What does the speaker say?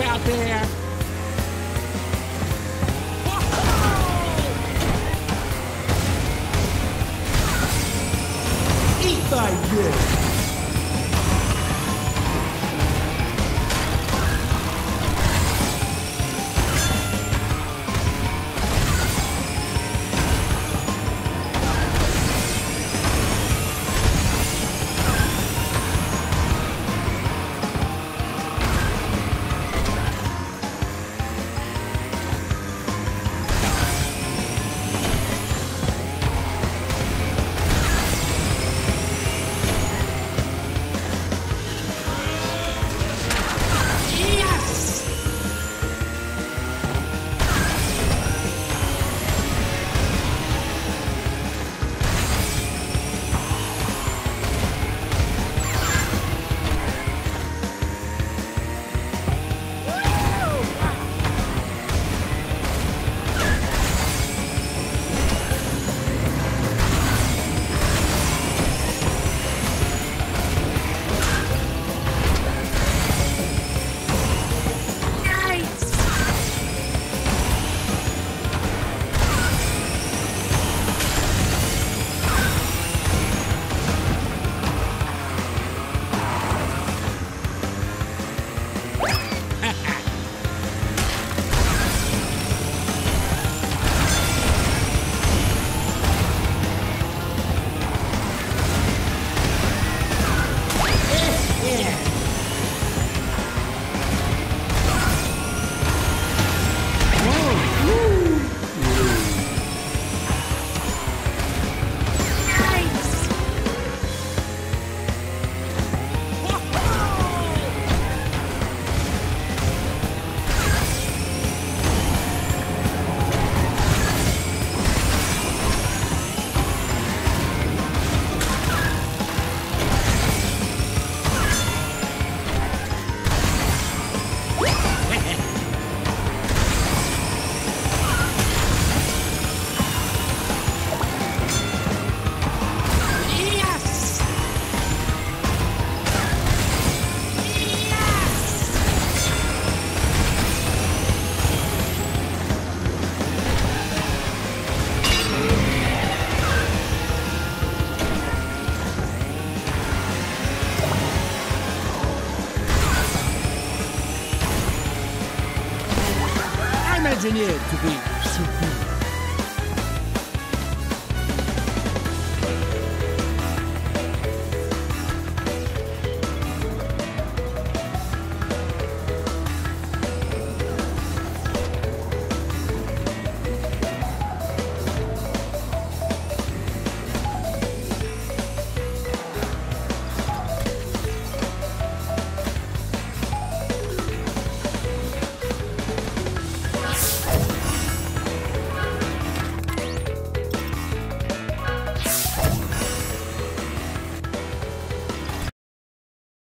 out there. Eat thy dick. Yeah. I'm engineered to be.